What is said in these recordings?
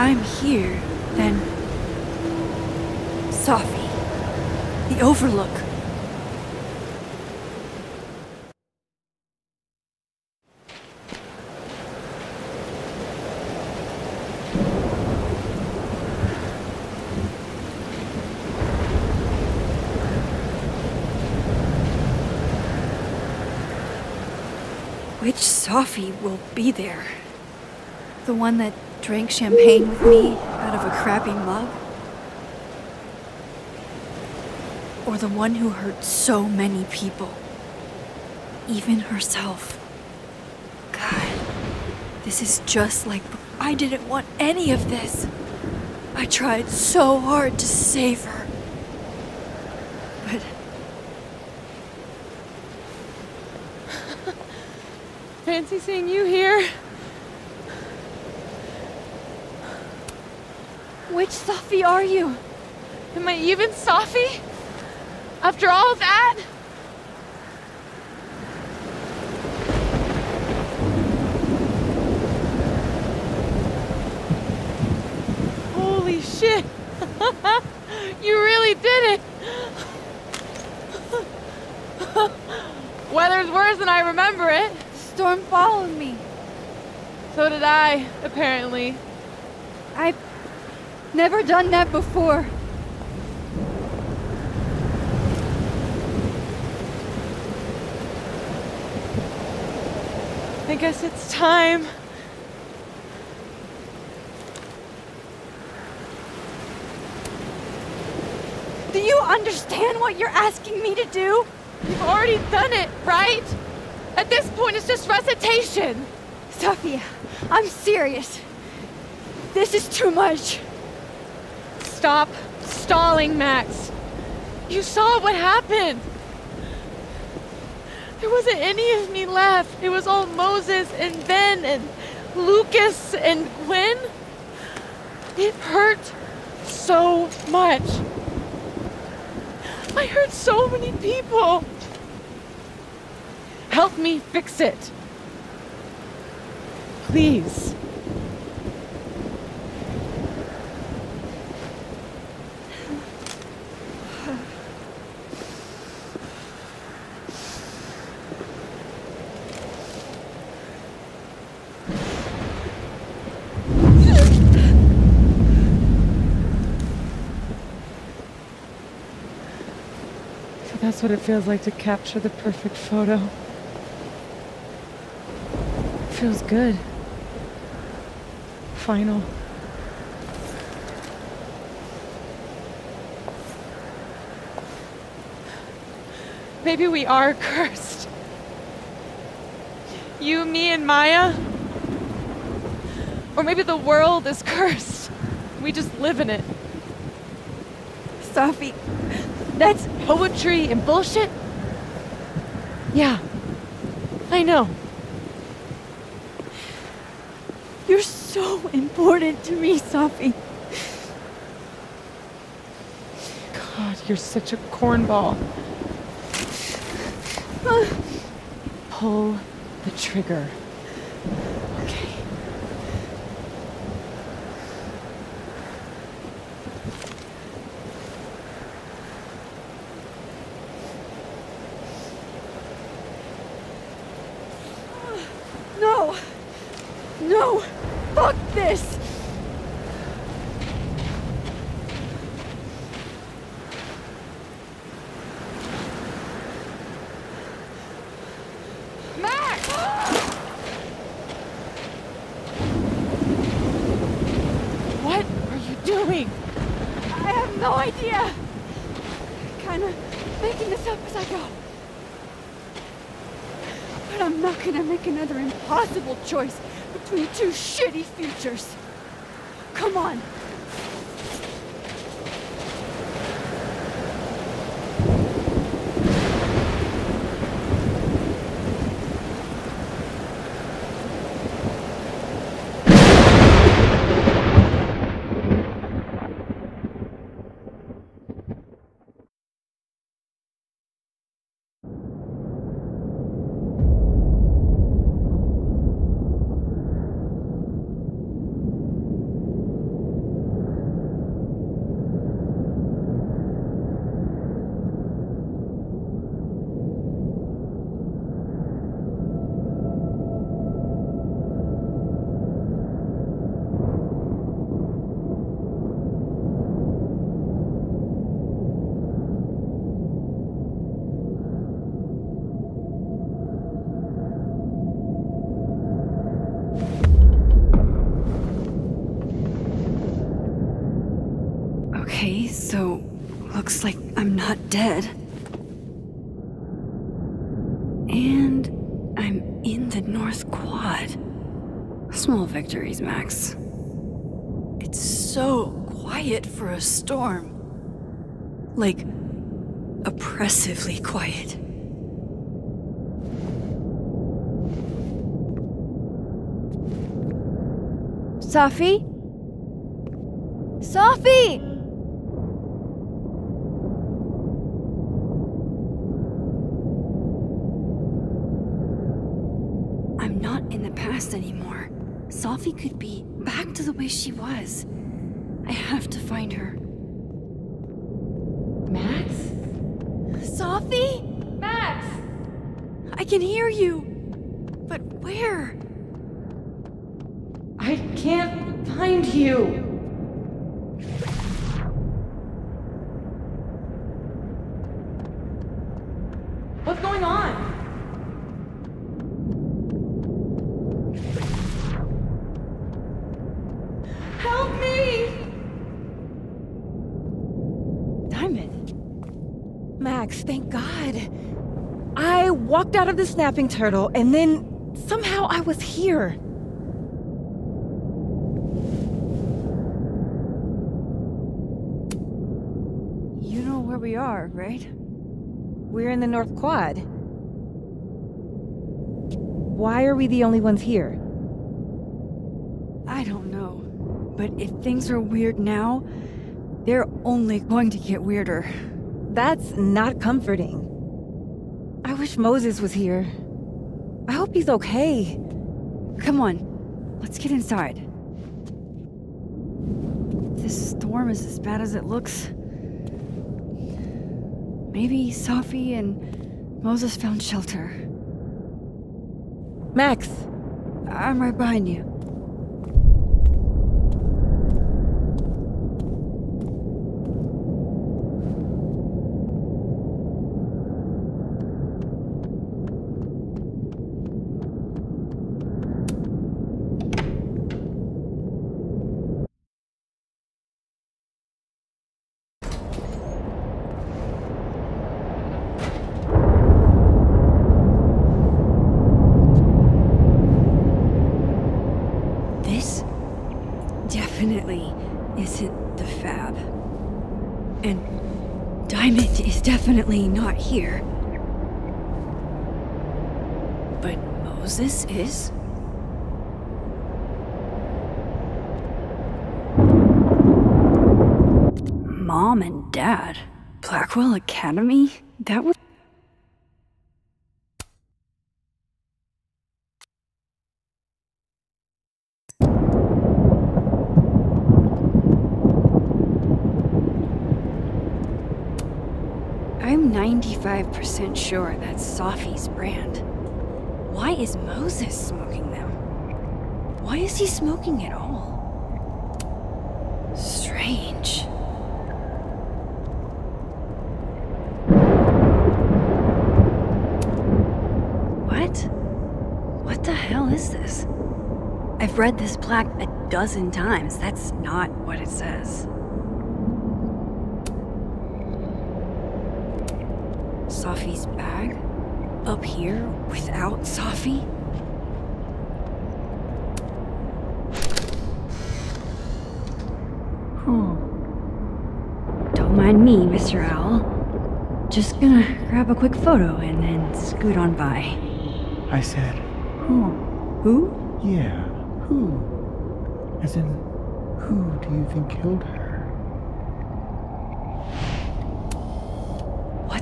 I'm here, then. Safi. The Overlook. Which Safi will be there? The one that drank champagne with me out of a crappy mug? Or the one who hurt so many people? Even herself. God, this is just like. I didn't want any of this. I tried so hard to save her. But Fancy seeing you here. Which Safi are you? Am I even Safi? After all that? Holy shit! you really did it! Weather's worse than I remember it. Storm followed me. So did I, apparently. I've never done that before. I guess it's time. Do you understand what you're asking me to do? You've already done it, right? At this point, it's just recitation. Sophia, I'm serious. This is too much. Stop stalling, Max. You saw what happened. There wasn't any of me left. It was all Moses and Ben and Lucas and Gwen. It hurt so much. I hurt so many people. Help me fix it. Please. That's what it feels like to capture the perfect photo. feels good. Final. Maybe we are cursed. You, me, and Maya. Or maybe the world is cursed. We just live in it. Safi, that's Poetry and bullshit? Yeah. I know. you're so important to me, Safi. God, you're such a cornball. Pull the trigger. Okay. No! No! Fuck this! Max! what are you doing? I have no idea! Kinda making this up as I go. But I'm not gonna make another impossible choice between two shitty futures. Come on. looks like I'm not dead. And I'm in the North Quad. Small victories, Max. It's so quiet for a storm. Like, oppressively quiet. Safi? Safi! I'm not in the past anymore. Safi could be back to the way she was. I have to find her. Max? Safi? Max! I can hear you. But where? I can't find you. What's going on? Help me! Diamond. Max, thank God. I walked out of the snapping turtle and then somehow I was here. You know where we are, right? We're in the North Quad. Why are we the only ones here? I don't know. But if things are weird now, they're only going to get weirder. That's not comforting. I wish Moses was here. I hope he's okay. Come on, let's get inside. This storm is as bad as it looks. Maybe Safi and Moses found shelter. Max, I'm right behind you. This definitely isn't the fab. And Diamond is definitely not here. But Moses is? Mom and Dad? Blackwell Academy? That was. I'm 95% sure that's Safi's brand. Why is Moses smoking them? Why is he smoking at all? Strange. What? What the hell is this? I've read this plaque a dozen times. That's not what it says. Safi's bag? Up here without Safi? Hmm. Don't mind me, Mr. Owl. Just gonna grab a quick photo and then scoot on by. I said, who? Who? Yeah, who? As in, who do you think killed her?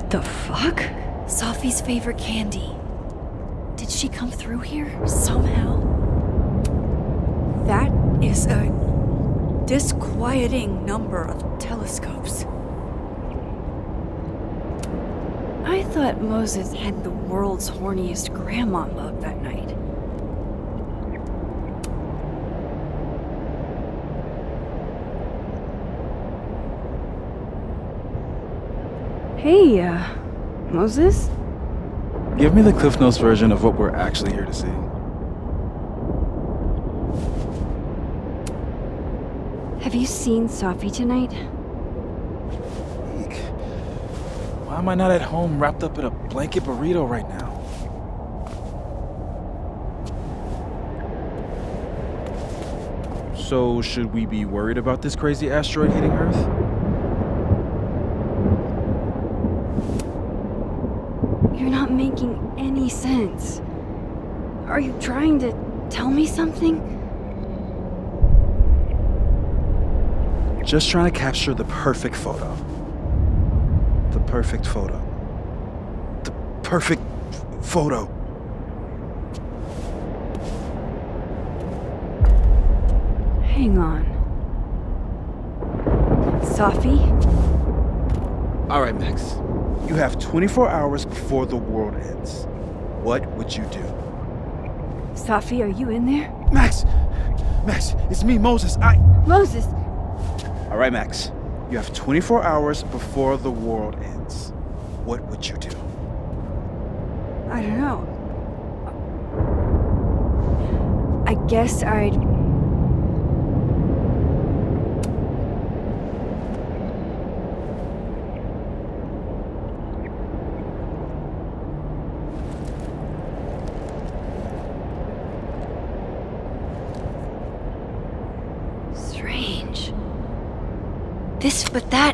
What the fuck? Safi's favorite candy. Did she come through here somehow? That is a disquieting number of telescopes. I thought Moses had the world's horniest grandma mug that night. Hey, uh, Moses? Give me the Cliff Notes version of what we're actually here to see. Have you seen Safi tonight? Eek. Why am I not at home wrapped up in a blanket burrito right now? So, should we be worried about this crazy asteroid hitting Earth? You're not making any sense. Are you trying to tell me something? Just trying to capture the perfect photo. The perfect photo. The perfect f- photo. Hang on. Safi? All right, Max. You have 24 hours before the world ends. What would you do? Safi, are you in there? Max! Max, it's me, Moses. I. Moses! All right, Max. You have 24 hours before the world ends. What would you do? I don't know. I guess I'd. Strange. This, but that.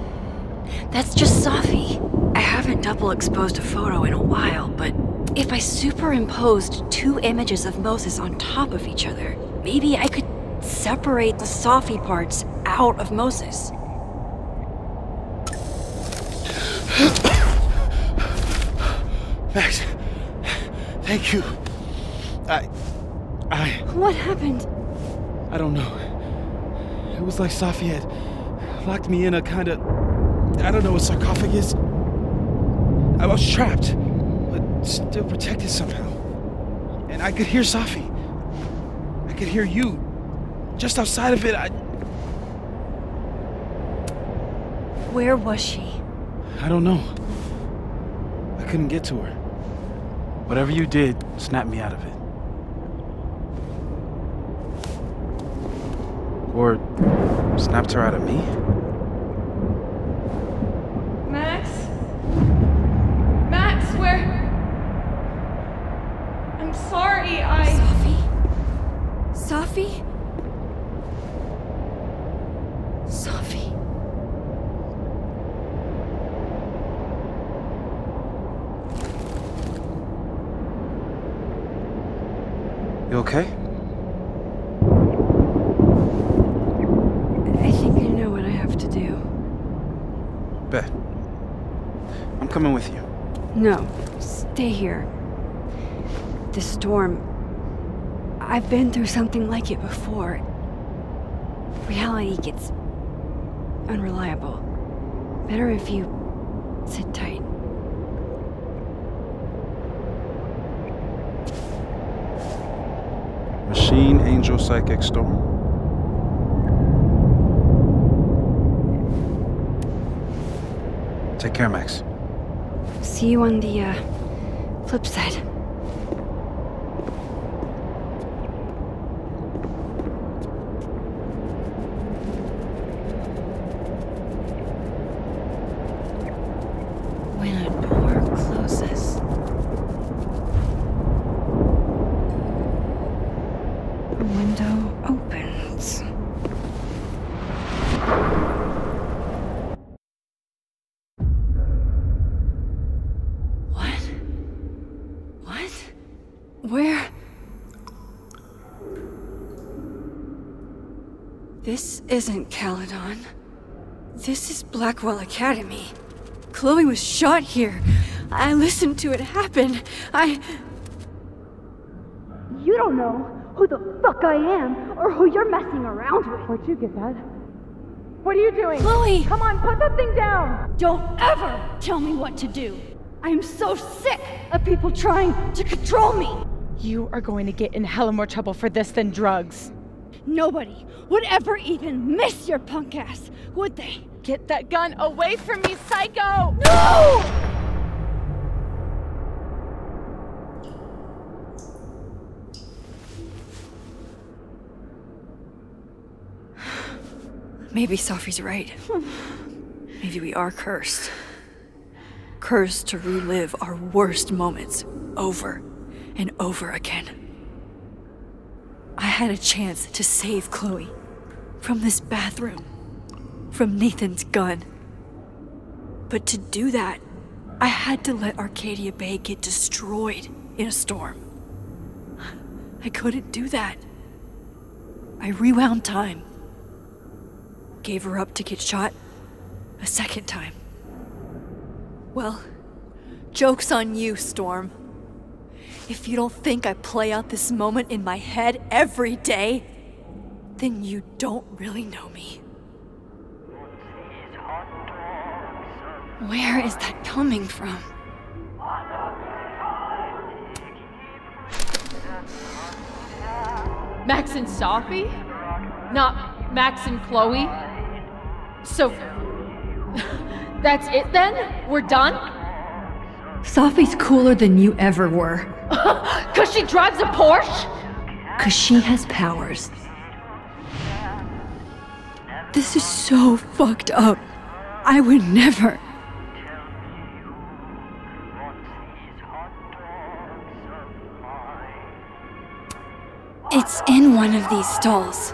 That's just Safi. I haven't double exposed a photo in a while, but if I superimposed two images of Moses on top of each other, maybe I could separate the Safi parts out of Moses. Max, thank you. I. I. What happened? I don't know. It was like Safi had locked me in a kind of. I don't know, a sarcophagus. I was trapped, but still protected somehow. And I could hear Safi. I could hear you. Just outside of it, I. Where was she? I don't know. I couldn't get to her. Whatever you did, snap me out of it. Or snapped her out of me? Max? Max, where? I'm sorry, I. Safi? Safi? Safi? You okay? I think I know what I have to do. Bet. I'm coming with you. No, stay here. The storm. I've been through something like it before. Reality gets unreliable. Better if you sit tight. Machine Angel Psychic Storm. Take care, Max. See you on the uh, flip side. Door closes, a window opens. What? What? Where? This isn't Caledon. This is Blackwell Academy. Chloe was shot here. I listened to it happen. I. You don't know who the fuck I am or who you're messing around with. Where'd you get that? What are you doing? Chloe! Come on, put that thing down! Don't ever tell me what to do. I am so sick of people trying to control me. You are going to get in hella more trouble for this than drugs. Nobody would ever even miss your punk ass, would they? Get that gun away from me, psycho! No! Maybe Safi's right. Maybe we are cursed. cursed to relive our worst moments over and over again. I had a chance to save Chloe from this bathroom, from Nathan's gun. But to do that, I had to let Arcadia Bay get destroyed in a storm. I couldn't do that. I rewound time. Gave her up to get shot a second time. Well, joke's on you, Storm. If you don't think I play out this moment in my head every day, then you don't really know me. Where is that coming from? Max and Safi? Not Max and Chloe? So. That's it then? We're done? Safi's cooler than you ever were. Cause she drives a Porsche? Cause she has powers. This is so fucked up. I would never. In one of these stalls.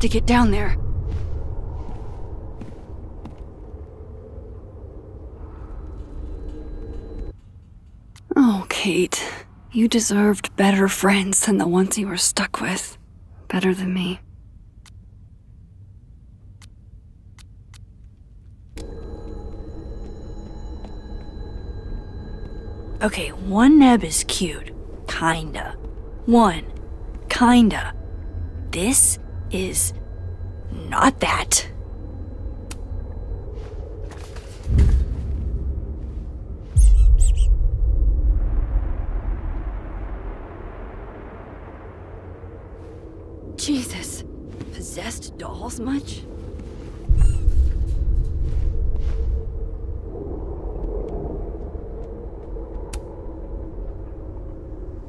To get down there. Oh, Kate. You deserved better friends than the ones you were stuck with. Better than me. Okay, one neb is cute. Kinda. One. Kinda. This is not that. Jesus. Possessed dolls much?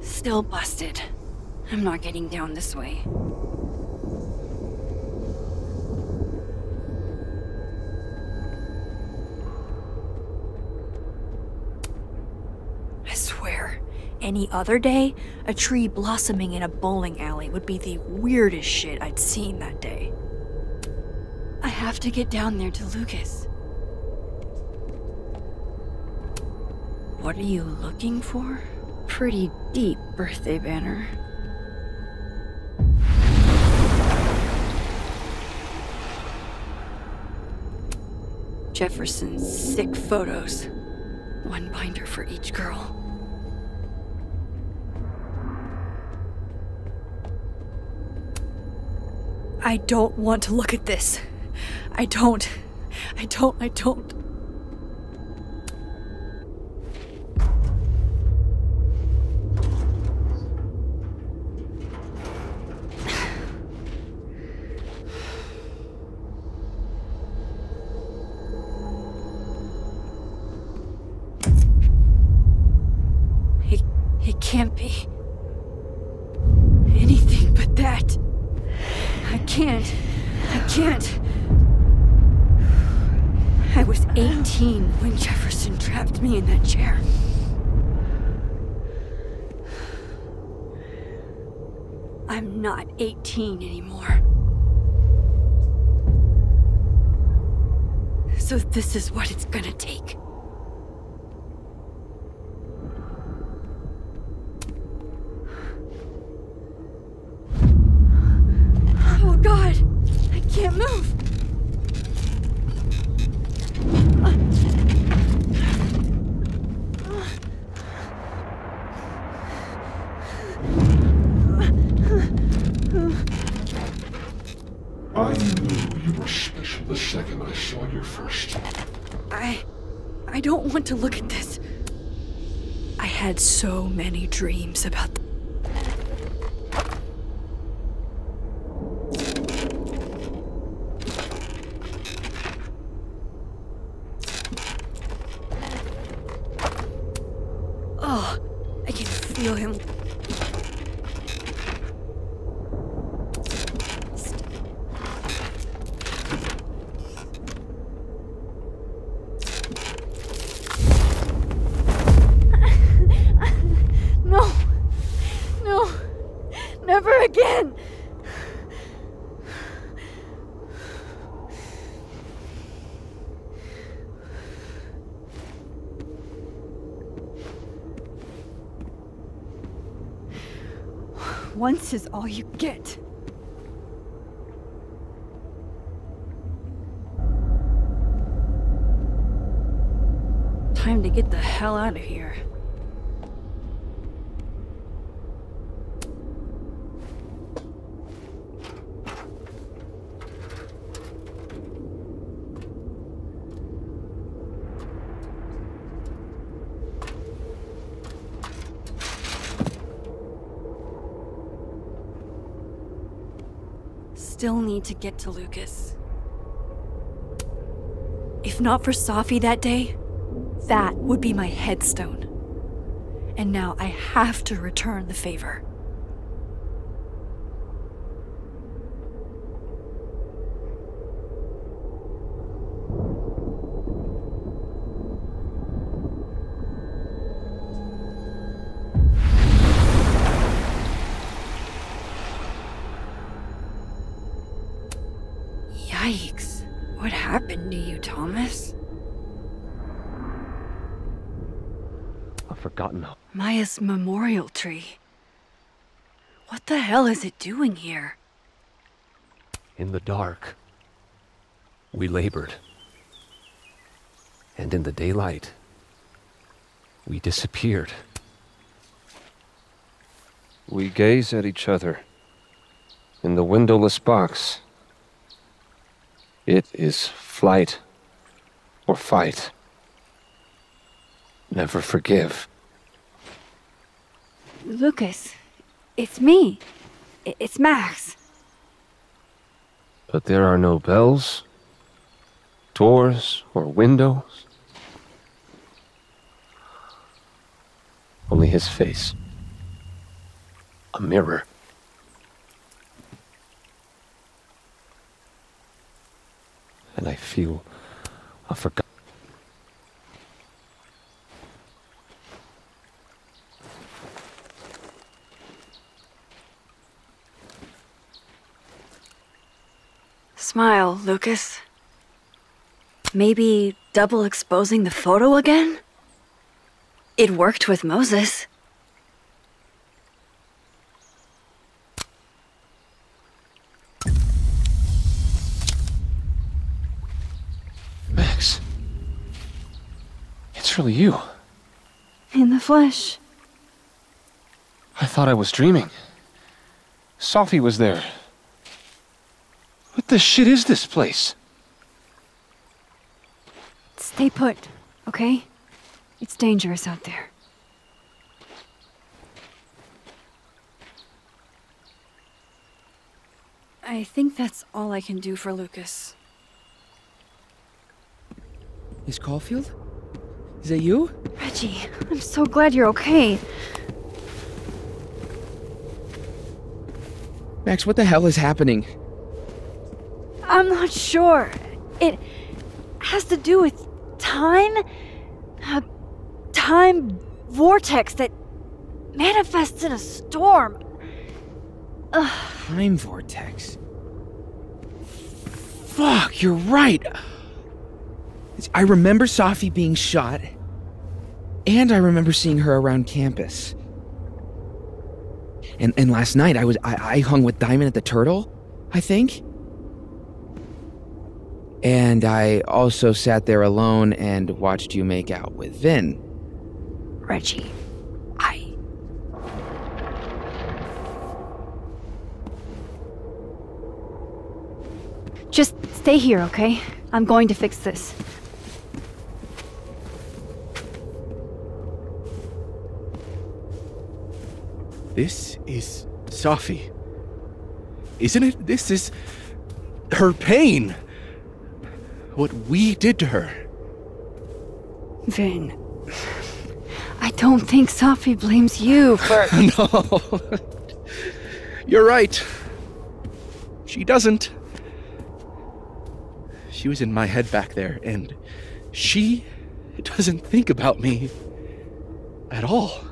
Still busted. I'm not getting down this way. I swear, any other day, a tree blossoming in a bowling alley would be the weirdest shit I'd seen that day. I have to get down there to Lucas. What are you looking for? Pretty deep birthday banner. Jefferson's sick photos. One binder for each girl. I don't want to look at this. I don't. I don't. I don't. This is what it's gonna take. Oh god! I can't move! I knew you were special the second I saw you first. I. I don't want to look at this. I had so many dreams about. th- Oh, I can feel him. No! No! Again! Once is all you get. Time to get the hell out of here. Still need to get to Lucas. If not for Safi that day, that would be my headstone. And now I have to return the favor. How. Maya's memorial tree. What the hell is it doing here? In the dark, we labored. And in the daylight, we disappeared. We gaze at each other in the windowless box. It is flight or fight. Never forgive. Lucas, it's me. It's Max. But there are no bells, doors, or windows. Only his face. A mirror. And I feel a forgot. Smile, Lucas. Maybe double exposing the photo again? It worked with Moses. Max. It's really you. In the flesh. I thought I was dreaming. Safi was there. What the shit is this place? Stay put, okay? It's dangerous out there. I think that's all I can do for Lucas. Miss Caulfield? Is that you? Reggie, I'm so glad you're okay. Max, what the hell is happening? I'm not sure. It has to do with time? A time vortex that manifests in a storm. Time vortex. Fuck, you're right. I remember Safi being shot, and I remember seeing her around campus. And and last night I was I, I hung with Diamond at the Turtle, I think. And I also sat there alone and watched you make out with Vinh. Reggie, I. Just stay here, okay? I'm going to fix this. This is Safi. Isn't it? This is her pain. What we did to her. Vinh. I don't think Safi blames you for. no. You're right. She doesn't. She was in my head back there, and she doesn't think about me at all.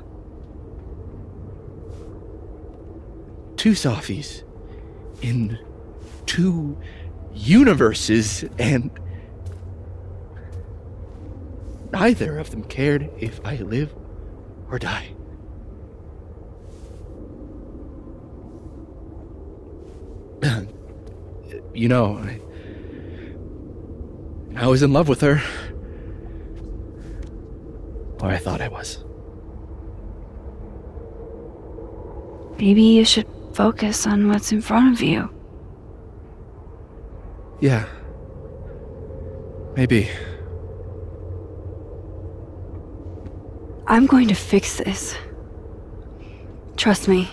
Two Safis in two universes, and neither of them cared if I live or die. you know, I, I was in love with her. Or I thought I was. Maybe you should focus on what's in front of you. Yeah. Maybe. I'm going to fix this. Trust me.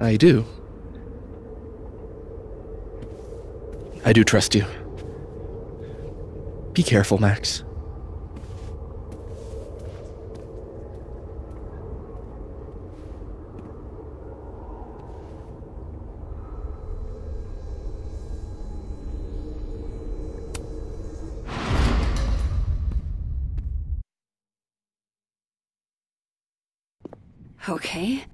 I do. I do trust you. Be careful, Max. Okay.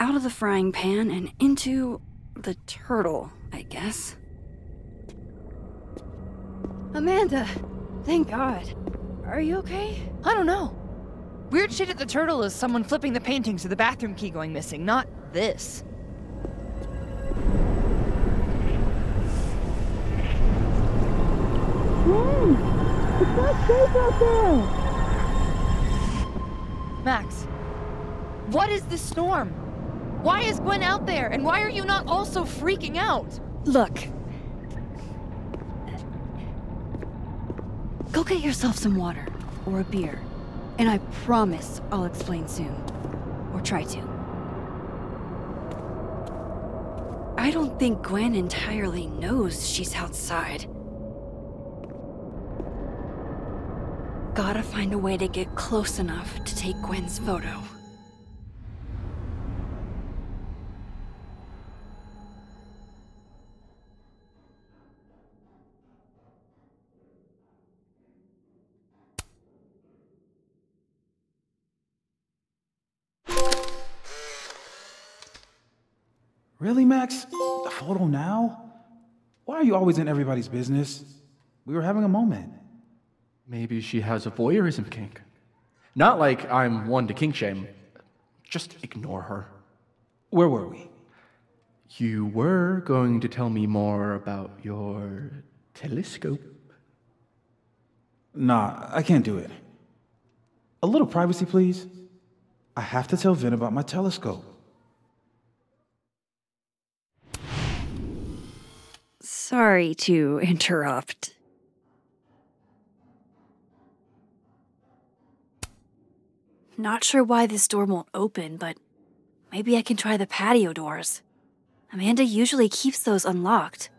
Out of the frying pan and into the turtle, I guess. Amanda, thank God. Are you okay? I don't know. Weird shit at the turtle is someone flipping the paintings or the bathroom key going missing, not this. Hmm, it's not safe out there! Max, what is this storm? Why is Gwen out there, and why are you not also freaking out? Look. Go get yourself some water or a beer, and I promise I'll explain soon. Or try to. I don't think Gwen entirely knows she's outside. Gotta find a way to get close enough to take Gwen's photo. Really, Max? A photo now? Why are you always in everybody's business? We were having a moment. Maybe she has a voyeurism kink. Not like I'm one to kink shame. Just ignore her. Where were we? You were going to tell me more about your telescope. Nah, I can't do it. A little privacy, please. I have to tell Vinh about my telescope. Sorry to interrupt. Not sure why this door won't open, but maybe I can try the patio doors. Amanda usually keeps those unlocked.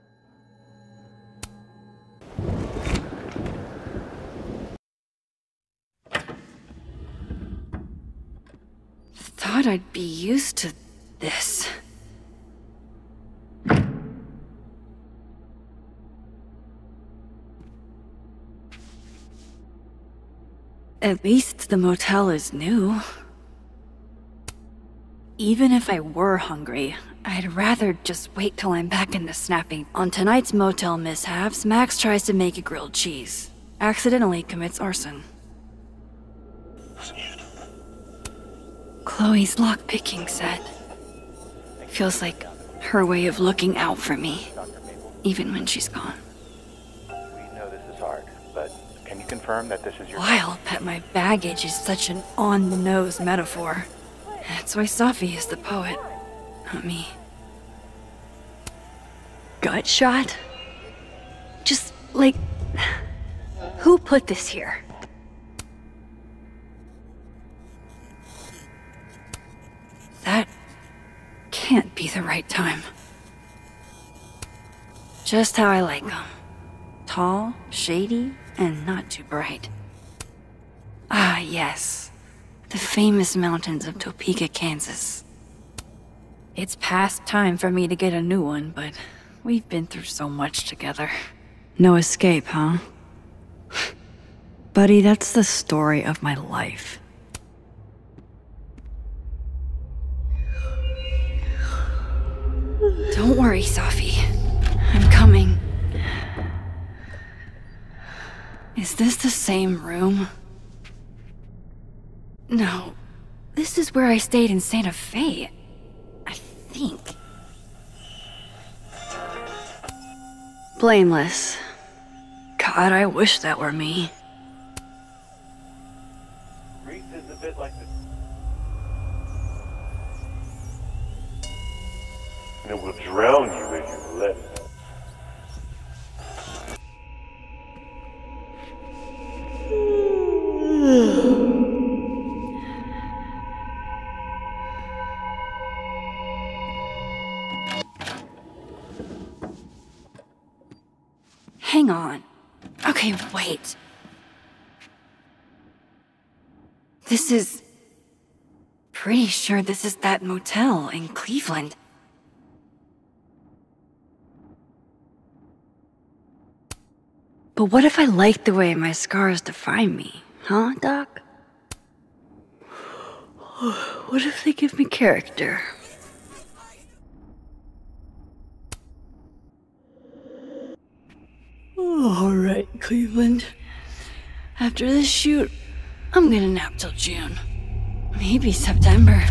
Thought I'd be used to this. At least the motel is new. Even if I were hungry, I'd rather just wait till I'm back in the snapping. On tonight's motel mishaps, Max tries to make a grilled cheese. accidentally commits arson. Chloe's lockpicking set. Feels like her way of looking out for me, even when she's gone. Confirm that this is your Wild that my baggage is such an on the nose metaphor. That's why Safi is the poet, not me. Gut shot? Just like. Who put this here? That can't be the right time. Just how I like them. Tall, shady, and not too bright. Ah, yes. The famous mountains of Topeka, Kansas. It's past time for me to get a new one, but we've been through so much together. No escape, huh? Buddy, that's the story of my life. Don't worry, Safi. I'm coming. Is this the same room? No. This is where I stayed in Santa Fe. I think. Blameless. God, I wish that were me. Reese is a bit like the And it will drown This is. Pretty sure this is that motel in Cleveland. But what if I like the way my scars define me? Huh, Doc? What if they give me character? All right, Cleveland. After this shoot, I'm gonna nap till June. Maybe September.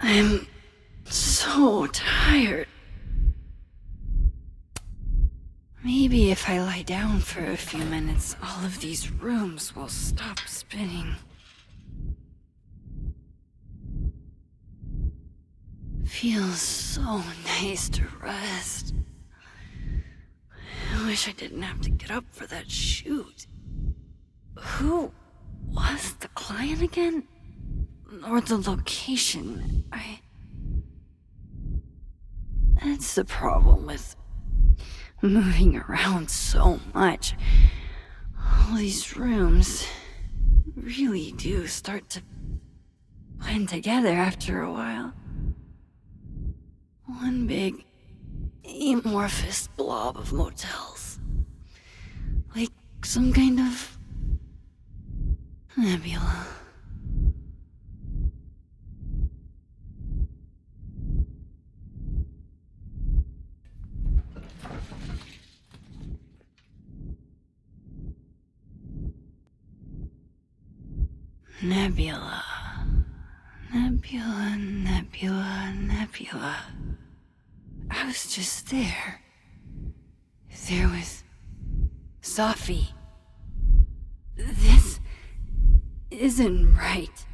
I'm so tired. Maybe if I lie down for a few minutes, all of these rooms will stop spinning. Feels so nice to rest. I wish I didn't have to get up for that shoot. Who was the client again? Or the location? I. That's the problem with moving around so much. All these rooms really do start to blend together after a while. One big amorphous blob of motels. Like some kind of nebula. Nebula. Nebula, nebula, nebula. I was just there. There was Safi. This isn't right.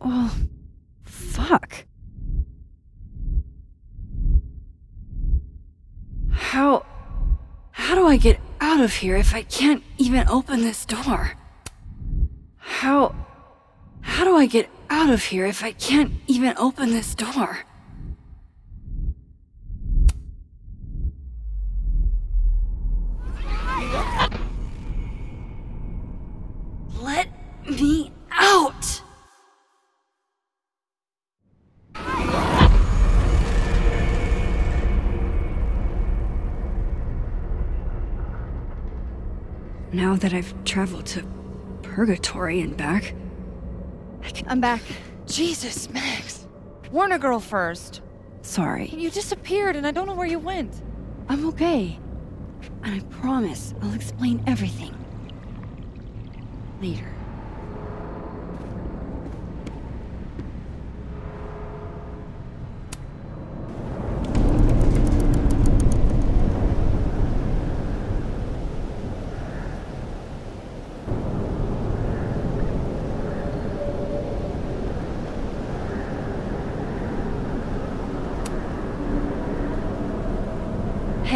Well, fuck. How. How do I get out of here if I can't even open this door? How. How do I get out of here if I can't even open this door? Now that I've traveled to purgatory and back, I'm back. Jesus, Max. Warner girl first. sorry. You disappeared and I don't know where you went. I'm okay. And I promise I'll explain everything. Later.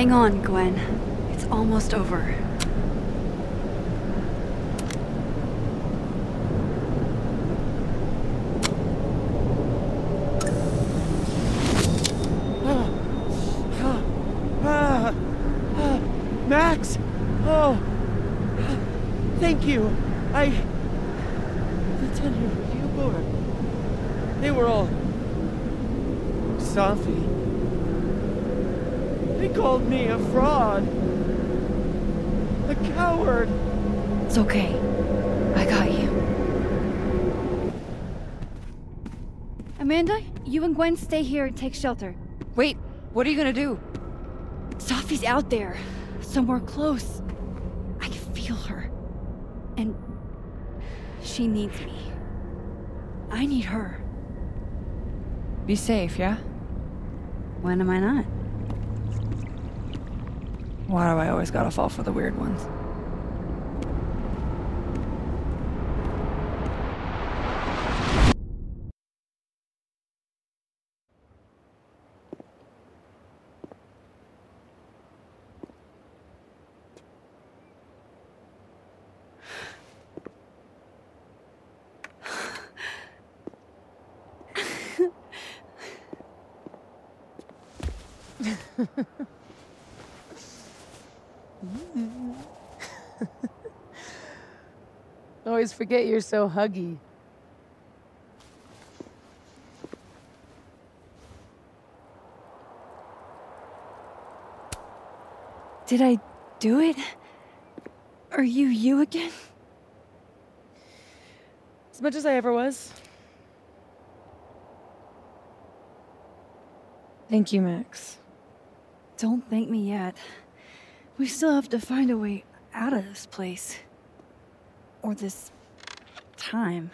Hang on, Gwen. It's almost over. Max! Oh, thank you. I. The ten you bore. They were all. Safi. They called me a fraud. A coward. It's okay. I got you. Amanda, you and Gwen stay here and take shelter. Wait, what are you gonna do? Safi's out there, somewhere close. I can feel her. And she needs me. I need her. Be safe, yeah? When am I not? Why do I always gotta fall for the weird ones? Always forget you're so huggy. Did I do it? Are you you again? As much as I ever was. Thank you, Max. Don't thank me yet. We still have to find a way out of this place. Or this time.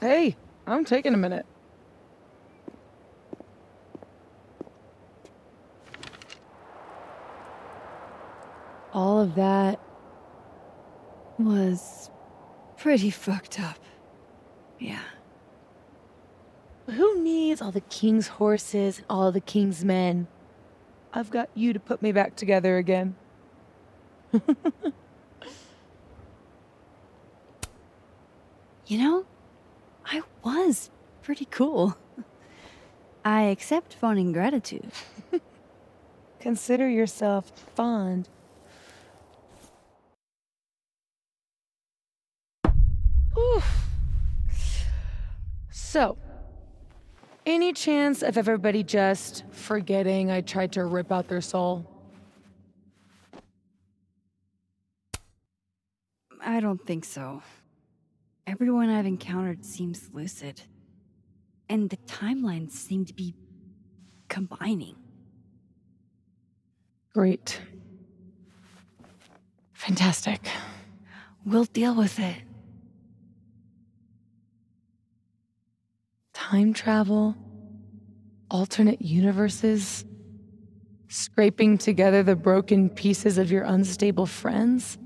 Hey, I'm taking a minute. All of that was pretty fucked up. Yeah. Who needs all the king's horses and all the king's men? I've got you to put me back together again. You know, I was pretty cool. I accept fond gratitude. Consider yourself fond. Oof. So, any chance of everybody just forgetting I tried to rip out their soul? I don't think so. Everyone I've encountered seems lucid. And the timelines seem to be combining. Great. Fantastic. We'll deal with it. Time travel, alternate universes, scraping together the broken pieces of your unstable friends.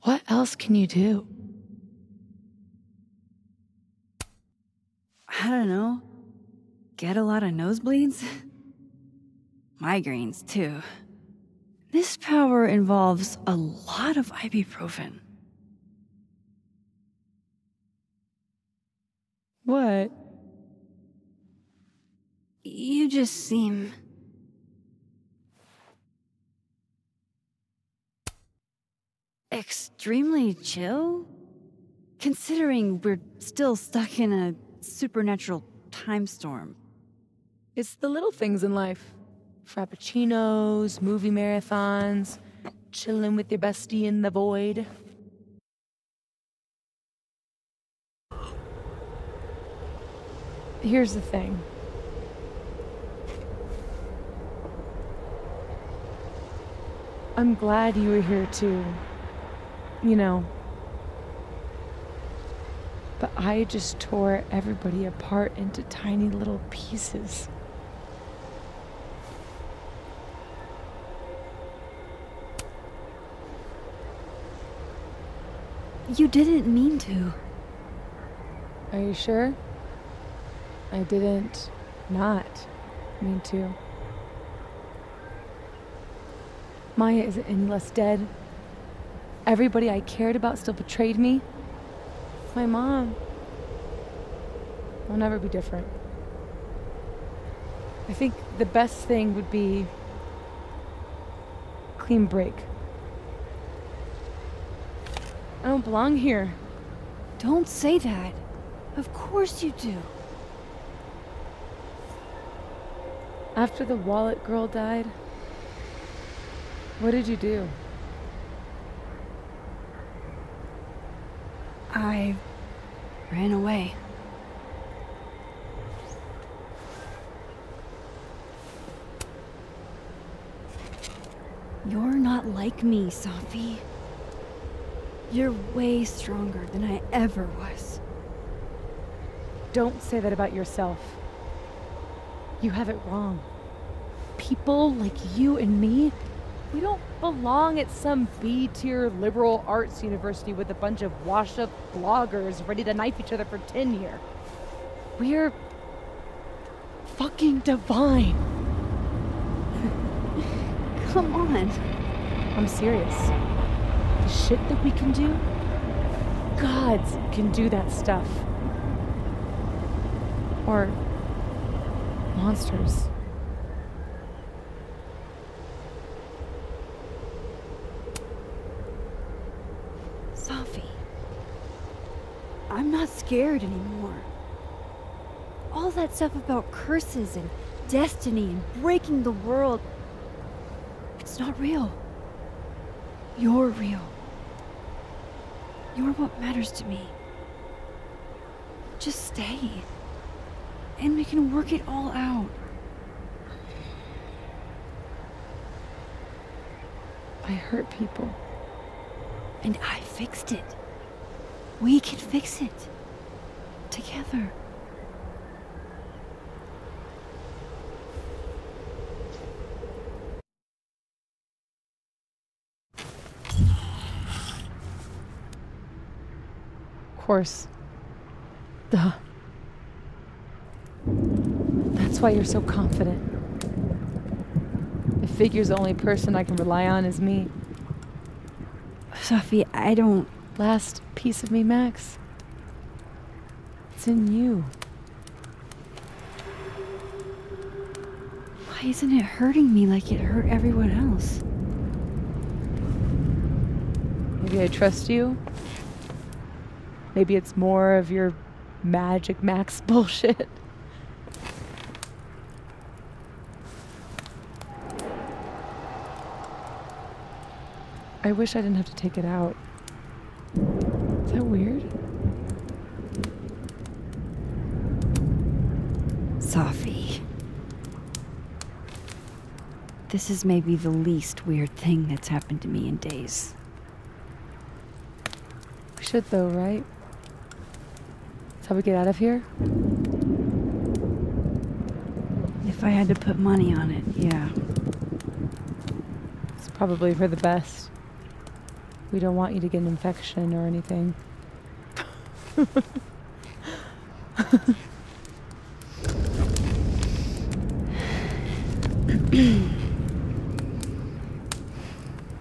What else can you do? I don't know. Get a lot of nosebleeds? Migraines, too. This power involves a lot of ibuprofen. What? You just seem. extremely chill? Considering we're still stuck in a supernatural time storm. It's the little things in life frappuccinos, movie marathons, chilling with your bestie in the void. Here's the thing. I'm glad you were here too. You know. But I just tore everybody apart into tiny little pieces. You didn't mean to. Are you sure? I didn't not mean to. Maya isn't any less dead. Everybody I cared about still betrayed me. My mom I'll never be different. I think the best thing would be clean break. I don't belong here. Don't say that. Of course you do. After the wallet girl died, what did you do? I ran away. You're not like me, Safi. You're way stronger than I ever was. Don't say that about yourself. You have it wrong. People like you and me, we don't belong at some B tier liberal arts university with a bunch of washed up bloggers ready to knife each other for tenure. We're fucking divine. Come on. I'm serious. The shit that we can do, gods can do that stuff. Or monsters. Safi. I'm not scared anymore. All that stuff about curses and destiny and breaking the world. It's not real. You're real. You're what matters to me. Just stay. And we can work it all out. I hurt people. And I fixed it. We can fix it. Together. Of course. Duh. That's why you're so confident. It figures the only person I can rely on is me. Safi, I don't. Last piece of me, Max. It's in you. Why isn't it hurting me like it hurt everyone else? Maybe I trust you. Maybe it's more of your magic Max bullshit. I wish I didn't have to take it out. Is that weird? Safi. This is maybe the least weird thing that's happened to me in days. We should, though, right? That's how we get out of here? If I had to put money on it, yeah. It's probably for the best. We don't want you to get an infection or anything.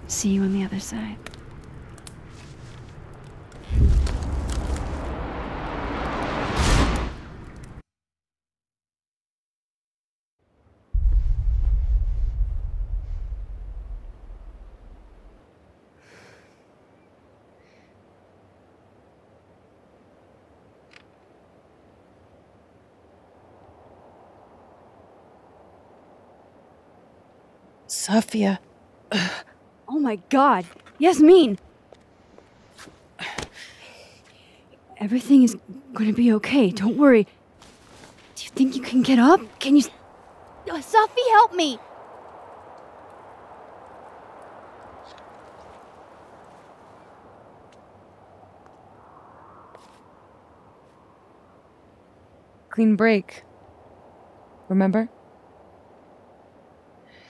See you on the other side. Safia. Oh my god. Yasmin! Everything is gonna be okay. Don't worry. Do you think you can get up? Can you. Uh, Safi, help me! Clean break. Remember?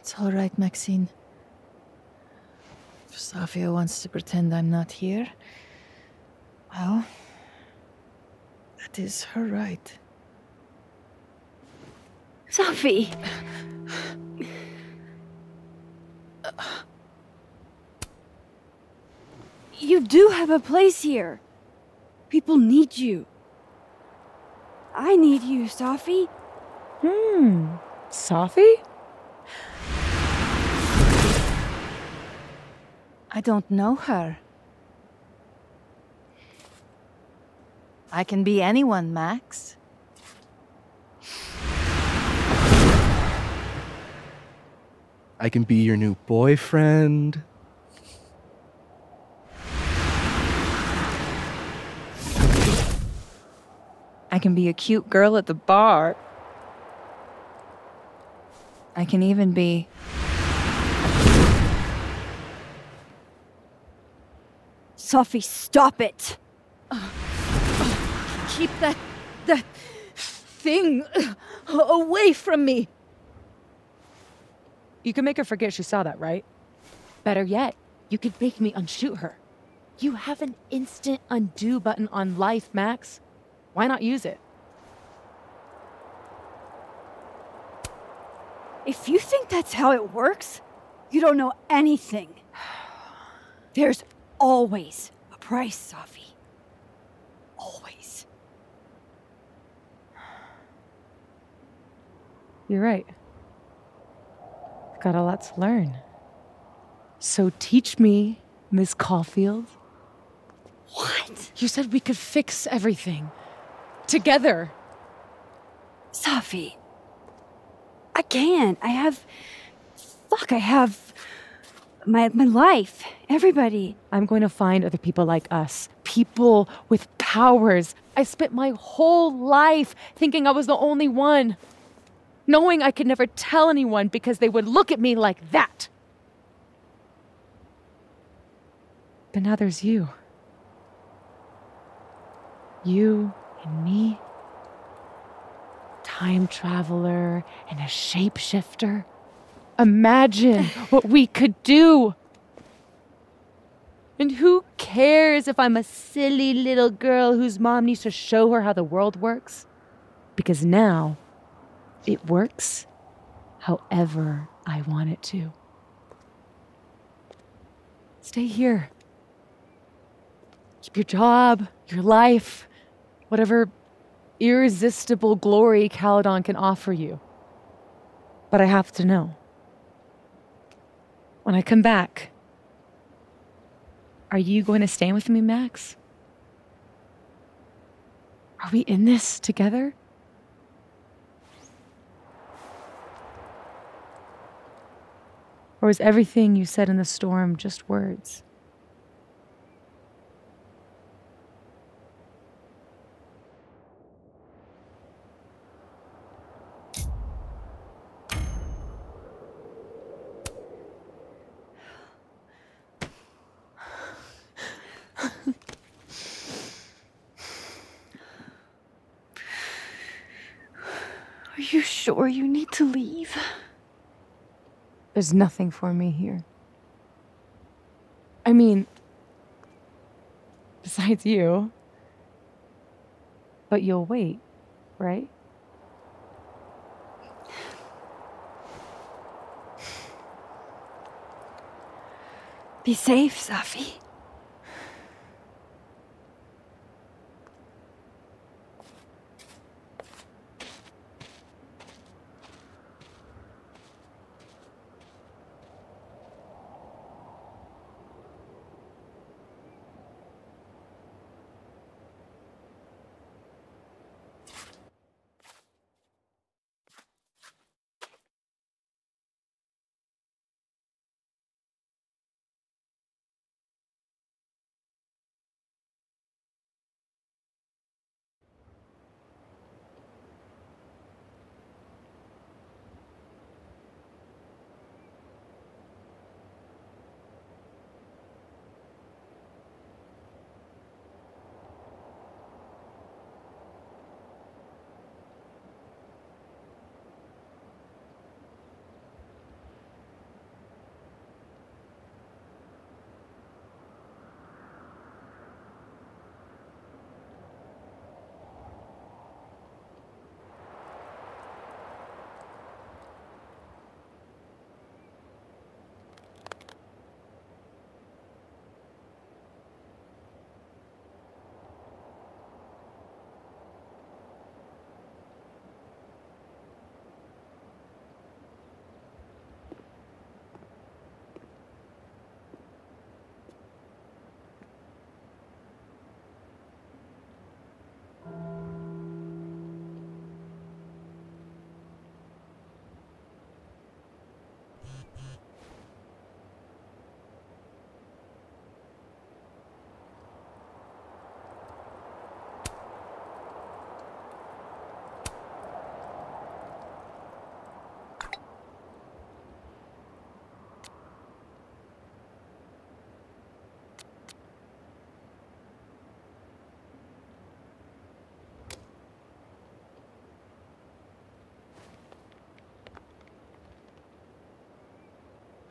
It's all right, Maxine. If Safia wants to pretend I'm not here, well, that is her right. Safi! You do have a place here. People need you. I need you, Safi. Hmm. Safi? I don't know her. I can be anyone, Max. I can be your new boyfriend. I can be a cute girl at the bar. I can even be. Safi, stop it! Keep that. that. thing away from me! You can make her forget she saw that, right? Better yet, you could make me unshoot her. You have an instant undo button on life, Max. Why not use it? If you think that's how it works, you don't know anything. There's always a price, Safi. Always. You're right. I've got a lot to learn. So teach me, Miss Caulfield. What? You said we could fix everything. Together. Safi. I can't. I have. Fuck, I have. My, my life. Everybody. I'm going to find other people like us. People with powers. I spent my whole life thinking I was the only one. Knowing I could never tell anyone because they would look at me like that. But now there's you. You and me. Time traveler and a shapeshifter. Imagine what we could do. And who cares if I'm a silly little girl whose mom needs to show her how the world works? Because now it works however I want it to. Stay here. Keep your job, your life, whatever irresistible glory Caledon can offer you. But I have to know. When I come back, are you going to stand with me, Max? Are we in this together? Or is everything you said in the storm just words? Are you sure you need to leave? There's nothing for me here. I mean, besides you. But you'll wait, right? Be safe, Safi.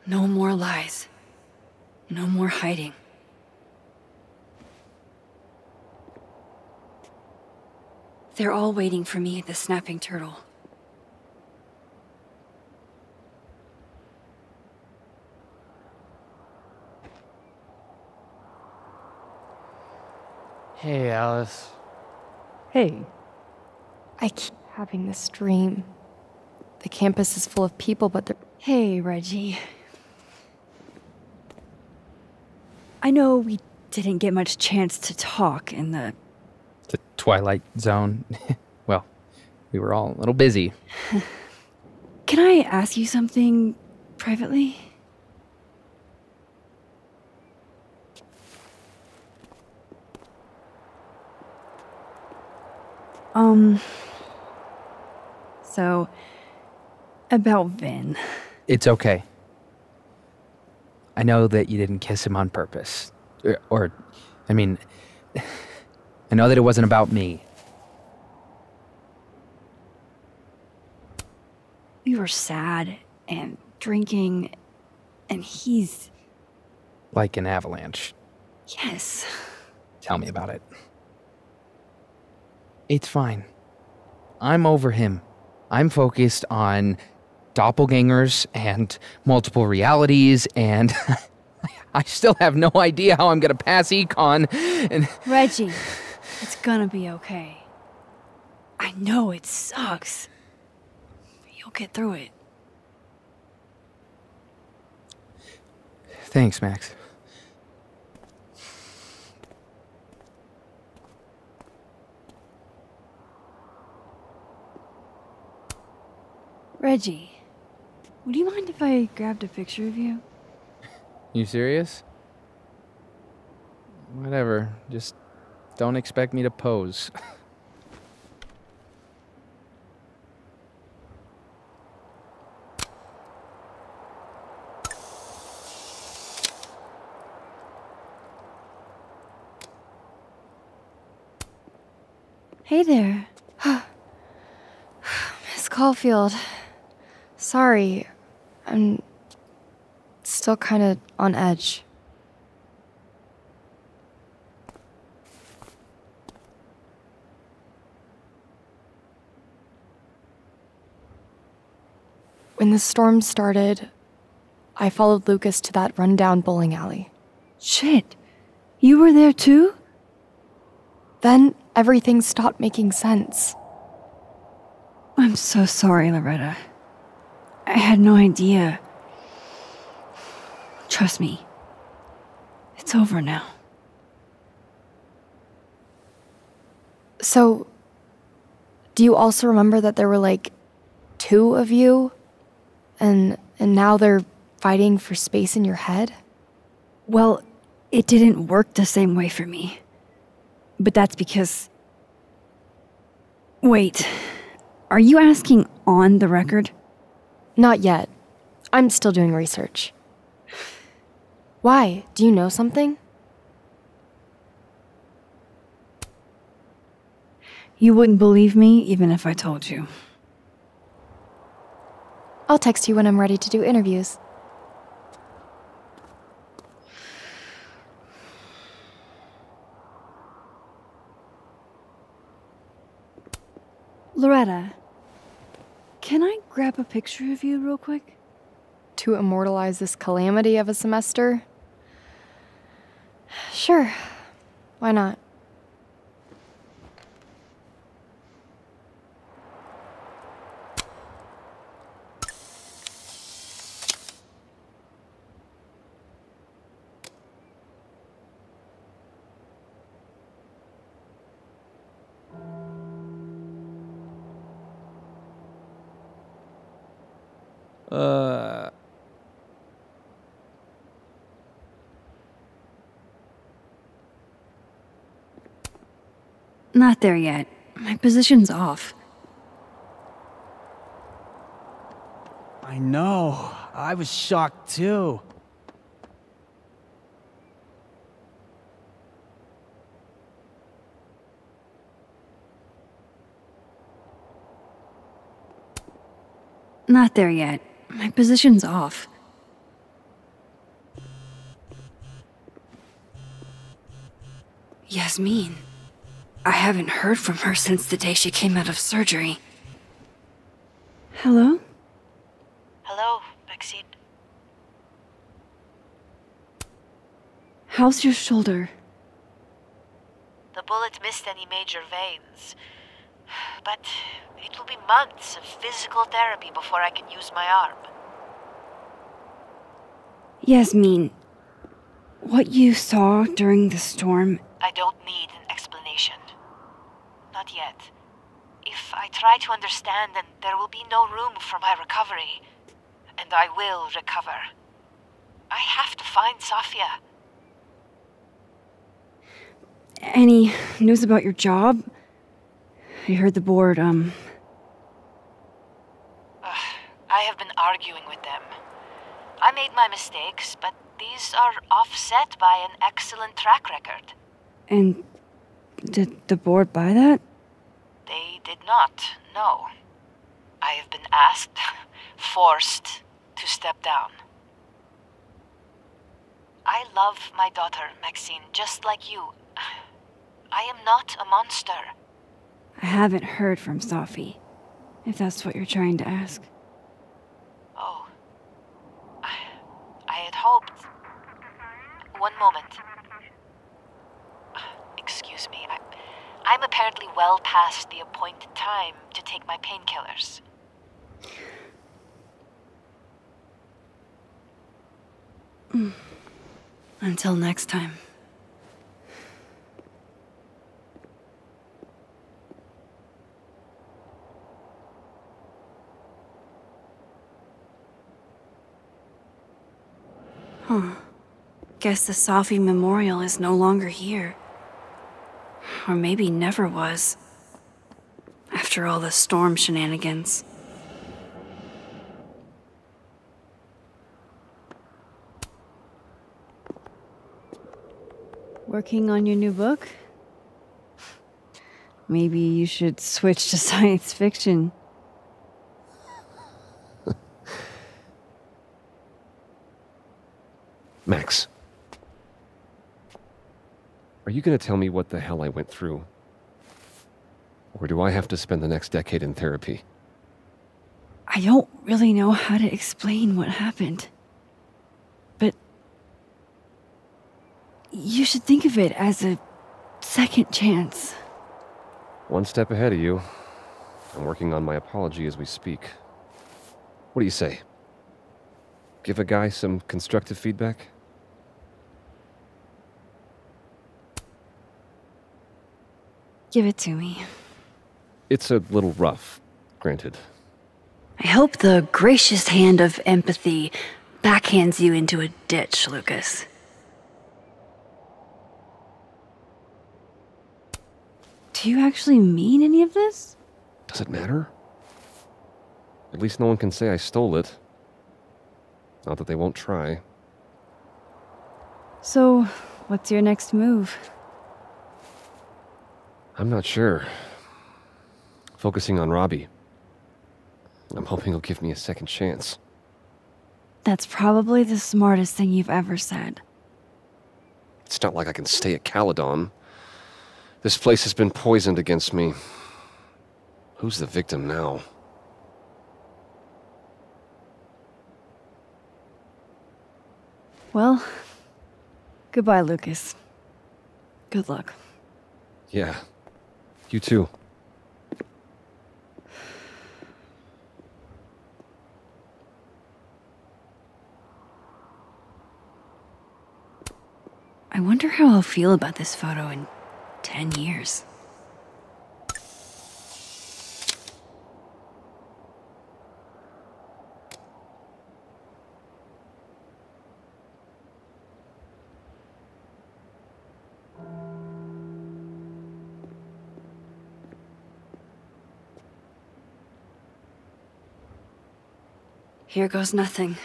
No more lies. No more hiding. They're all waiting for me at the Snapping Turtle. Hey, Alice. Hey. I keep having this dream. The campus is full of people, but they're. Hey, Reggie. I know we didn't get much chance to talk in the. The Twilight Zone. well, we were all a little busy. Can I ask you something privately? Um. So, about Vinh. It's okay. I know that you didn't kiss him on purpose. Or, or, I mean, I know that it wasn't about me. We were sad and drinking, and he's. Like an avalanche. Yes. Tell me about it. It's fine. I'm over him. I'm focused on doppelgangers and multiple realities, and I still have no idea how I'm gonna pass econ. And Reggie, it's gonna be okay. I know it sucks. but You'll get through it. thanks, Max. Reggie, would you mind if I grabbed a picture of you? You serious? Whatever. Just don't expect me to pose. Hey there. Miss Caulfield. Sorry. I'm still kind of on edge. When the storm started, I followed Lucas to that rundown bowling alley. Shit. You were there too? Then everything stopped making sense. I'm so sorry, Loretta. I had no idea. Trust me. It's over now. So, do you also remember that there were like two of you? And and now they're fighting for space in your head? Well, it didn't work the same way for me. But that's because. Wait. Are you asking on the record? Not yet. I'm still doing research. Why? Do you know something? You wouldn't believe me even if I told you. I'll text you when I'm ready to do interviews. Loretta, can I grab a picture of you real quick? To immortalize this calamity of a semester? Sure. Why not? Not there yet. My position's off. I know. I was shocked too. Not there yet. My position's off. Yasmin. I haven't heard from her since the day she came out of surgery. Hello? Hello, Maxine. How's your shoulder? The bullet missed any major veins. But it will be months of physical therapy before I can use my arm. Yasmin, what you saw during the storm, I don't need an explanation. Not yet. If I try to understand, then there will be no room for my recovery. And I will recover. I have to find Safia. any news about your job? I heard the board, um, I have been arguing with them. I made my mistakes, but these are offset by an excellent track record. and did the board buy that? They did not, no. I have been asked, forced to step down. I love my daughter, Maxine, just like you. I am not a monster. I haven't heard from Safi, if that's what you're trying to ask. Oh. I, I had hoped. One moment. Excuse me. I, I'm apparently well past the appointed time to take my painkillers. Mm. Until next time. Huh. Guess the Safi Memorial is no longer here. Or maybe never was. After all the storm shenanigans. Working on your new book? Maybe you should switch to science fiction. Max. Are you going to tell me what the hell I went through? Or do I have to spend the next decade in therapy? I don't really know how to explain what happened. But you should think of it as a second chance. One step ahead of you. I'm working on my apology as we speak. What do you say? Give a guy some constructive feedback? Give it to me. It's a little rough, granted. I hope the gracious hand of empathy backhands you into a ditch, Lucas. Do you actually mean any of this? Does it matter? At least no one can say I stole it. Not that they won't try. So, what's your next move? I'm not sure. Focusing on Robbie. I'm hoping he'll give me a second chance. That's probably the smartest thing you've ever said. It's not like I can stay at Caledon. This place has been poisoned against me. Who's the victim now? Well, goodbye, Lucas. Good luck. Yeah. You too. I wonder how I'll feel about this photo in 10 years. Here goes nothing.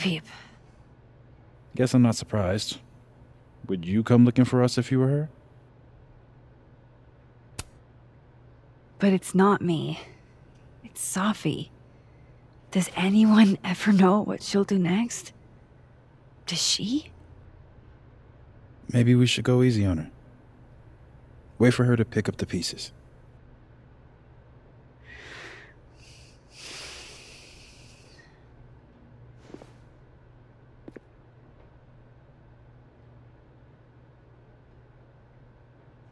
Peep. guess I'm not surprised. Would you come looking for us if you were her? But it's not me. It's Safi. Does anyone ever know what she'll do next? Does she? Maybe we should go easy on her. Wait for her to pick up the pieces.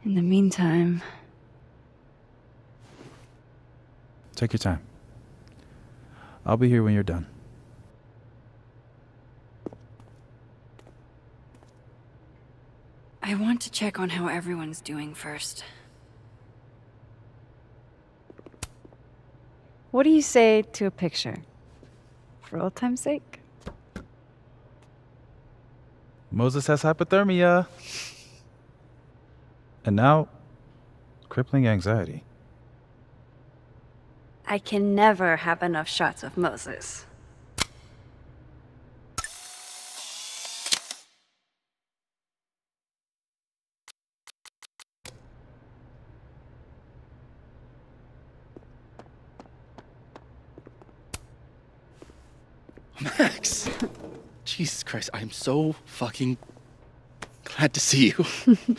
In the meantime, Take your time. I'll be here when you're done. I want to check on how everyone's doing first. What do you say to a picture? For old time's sake? Moses has hypothermia. And now, crippling anxiety. I can never have enough shots of Moses. Max! Jesus Christ, I'm so fucking glad to see you.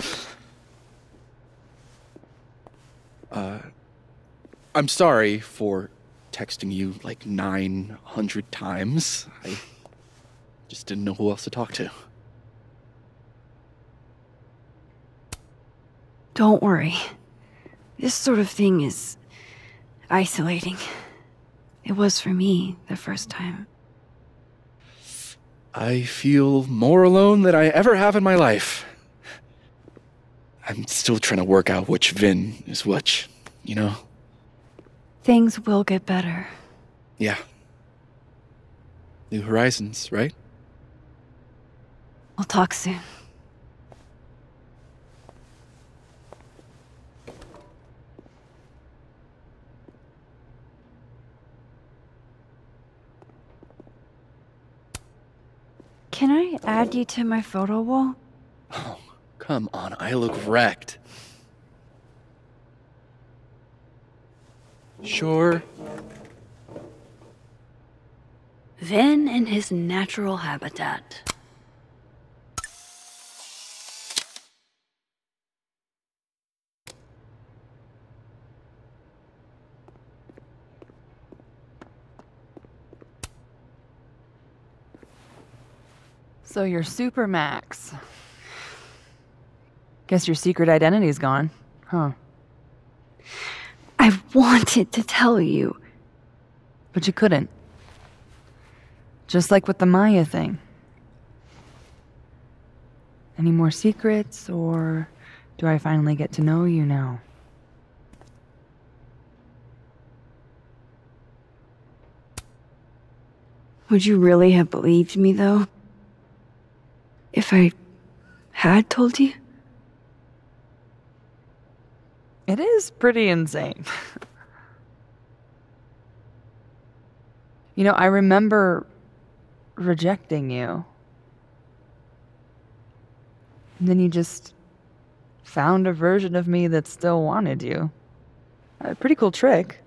I'm sorry for texting you like 900 times. I just didn't know who else to talk to. Don't worry. This sort of thing is isolating. It was for me the first time. I feel more alone than I ever have in my life. I'm still trying to work out which Vinh is which, you know? Things will get better. Yeah. New horizons, right? We'll talk soon. Can I add you to my photo wall? Oh, come on, I look wrecked. Sure. Then in his natural habitat. So you're Super Max. Guess your secret identity's gone, huh? I wanted to tell you. But you couldn't. Just like with the Maya thing. Any more secrets, or do I finally get to know you now? Would you really have believed me, though? If I had told you? It is pretty insane. you know, I remember rejecting you. And then you just found a version of me that still wanted you. A pretty cool trick.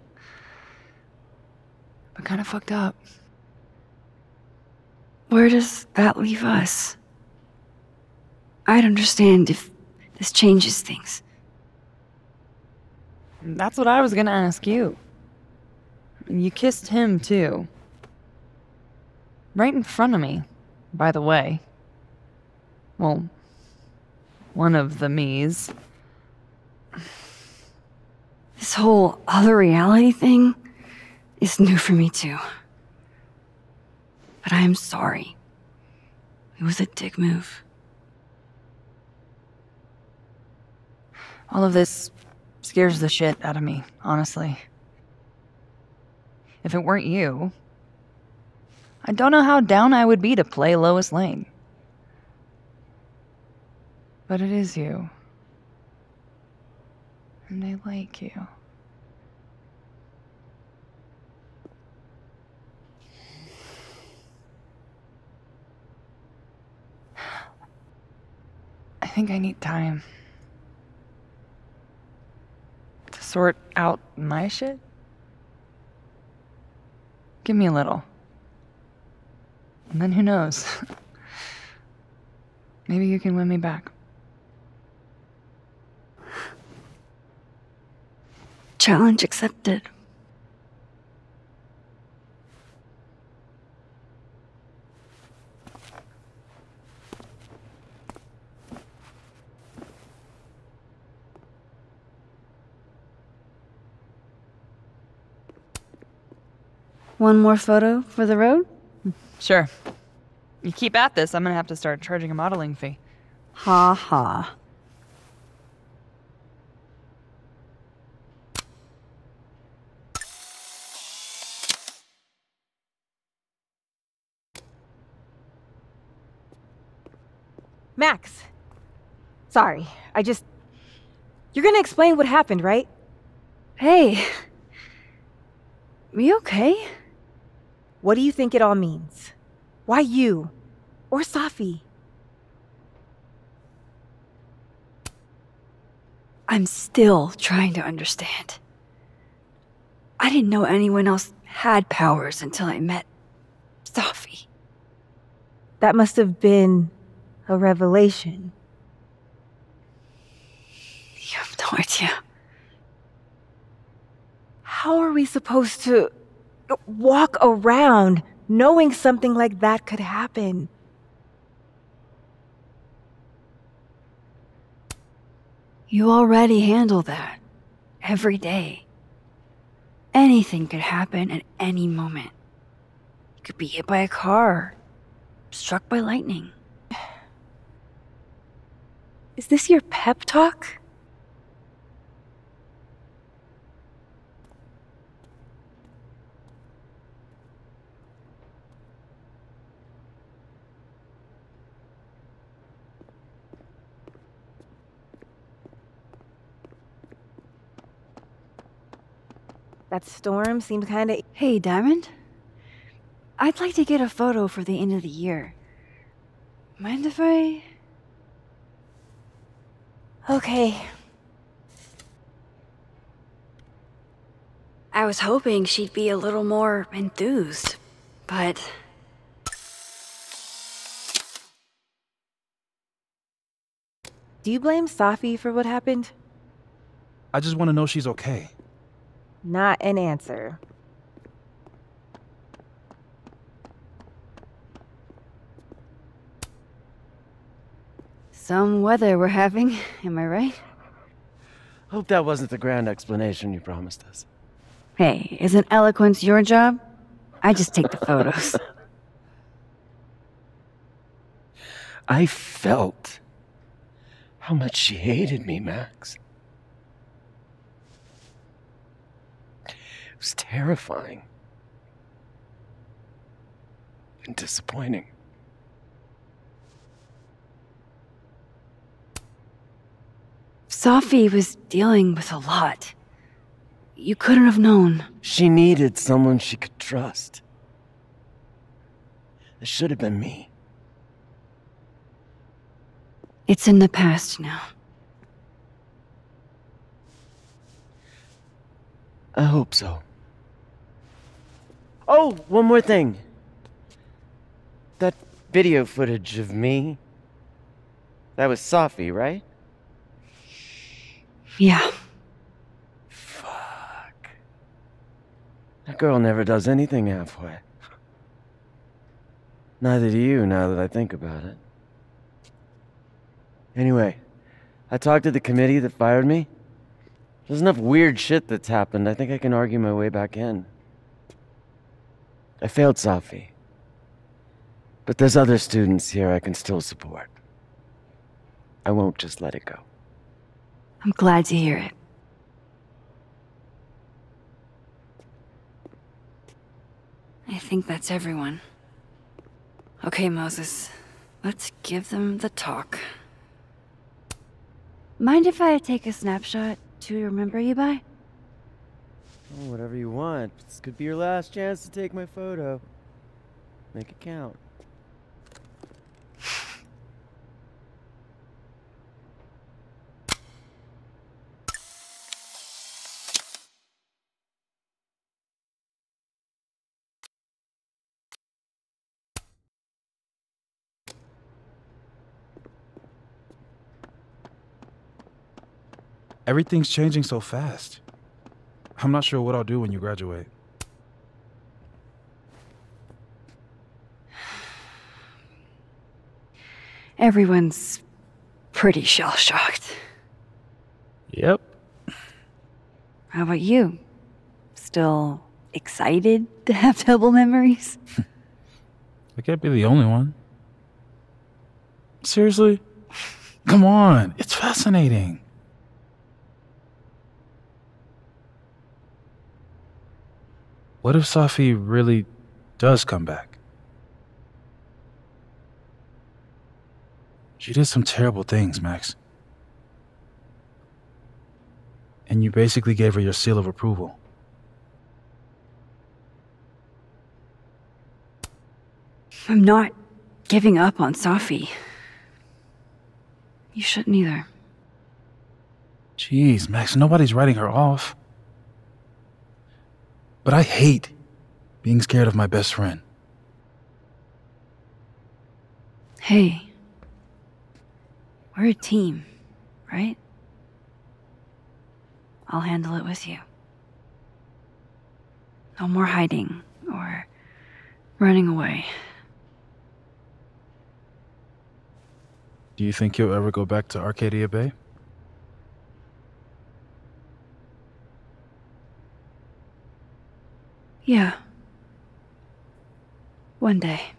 But kind of fucked up. Where does that leave us? I'd understand if this changes things. That's what I was gonna ask you. You kissed him, too. Right in front of me, by the way. Well, one of the me's. This whole other reality thing is new for me, too. But I am sorry. It was a dick move. All of this scares the shit out of me, honestly. If it weren't you, I don't know how down I would be to play Lois Lane. But it is you. And I like you. I think I need time. Sort out my shit. Give me a little. And then who knows? Maybe you can win me back. Challenge accepted. One more photo for the road? Sure. You keep at this, I'm gonna have to start charging a modeling fee. Ha ha. Max. Sorry, I just. You're gonna explain what happened, right? Hey. We okay? What do you think it all means? Why you? Or Safi? I'm still trying to understand. I didn't know anyone else had powers until I met Safi. That must have been a revelation. You have no idea. How are we supposed to walk around knowing something like that could happen? You already handle that every day. Anything could happen at any moment. You could be hit by a car, struck by lightning. Is this your pep talk? That storm seemed kinda. Hey, Diamond. I'd like to get a photo for the end of the year. Mind if I. Okay. I was hoping she'd be a little more enthused, but. Do you blame Safi for what happened? I just want to know she's okay. Not an answer. Some weather we're having, am I right? Hope that wasn't the grand explanation you promised us. Hey, isn't eloquence your job? I just take the photos. I felt how much she hated me, Max. Was terrifying. And disappointing. Safi was dealing with a lot. You couldn't have known. She needed someone she could trust. It should have been me. It's in the past now. I hope so. Oh, one more thing. That video footage of me. That was Safi, right? Yeah. Fuck. That girl never does anything halfway. Neither do you, now that I think about it. Anyway, I talked to the committee that fired me. There's enough weird shit that's happened. I think I can argue my way back in. I failed Safi. But there's other students here I can still support. I won't just let it go. I'm glad to hear it. I think that's everyone. Okay, Moses. Let's give them the talk. Mind if I take a snapshot to remember you by? Oh, whatever you want. This could be your last chance to take my photo. Make it count. Everything's changing so fast. I'm not sure what I'll do when you graduate. Everyone's pretty shell shocked. Yep. How about you? Still excited to have double memories? I can't be the only one. Seriously? Come on, it's fascinating. What if Safi really does come back? She did some terrible things, Max. And you basically gave her your seal of approval. I'm not giving up on Safi. You shouldn't either. Jeez, Max, nobody's writing her off. But I hate being scared of my best friend. Hey, we're a team, right? I'll handle it with you. No more hiding or running away. Do you think you'll ever go back to Arcadia Bay? Yeah. One day.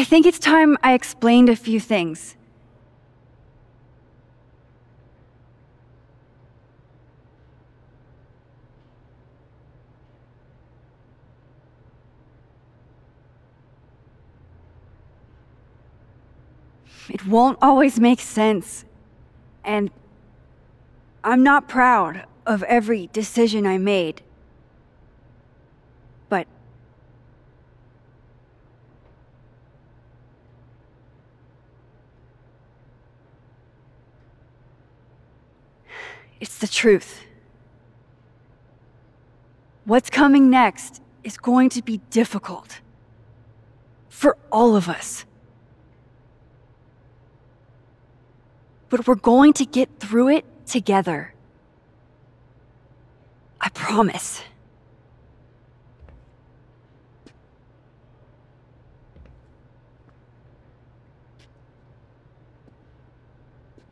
I think it's time I explained a few things. It won't always make sense. And I'm not proud of every decision I made. But It's the truth. What's coming next is going to be difficult. For all of us. But we're going to get through it together. I promise.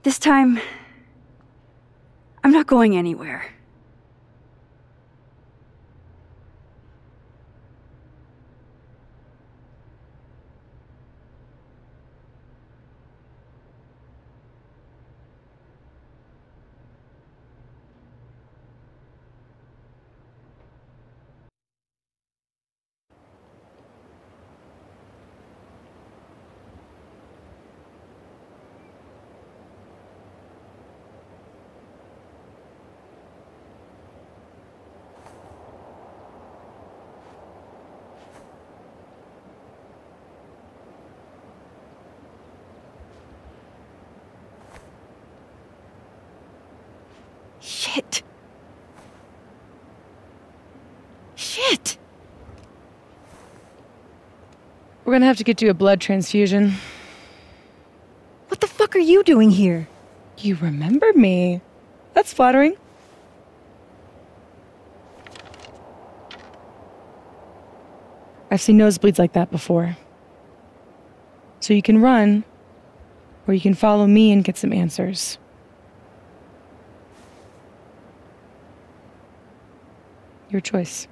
This time, I'm not going anywhere. Shit. Shit. We're gonna have to get you a blood transfusion. What the fuck are you doing here? You remember me. That's flattering. I've seen nosebleeds like that before. So you can run, or you can follow me and get some answers. Your choice.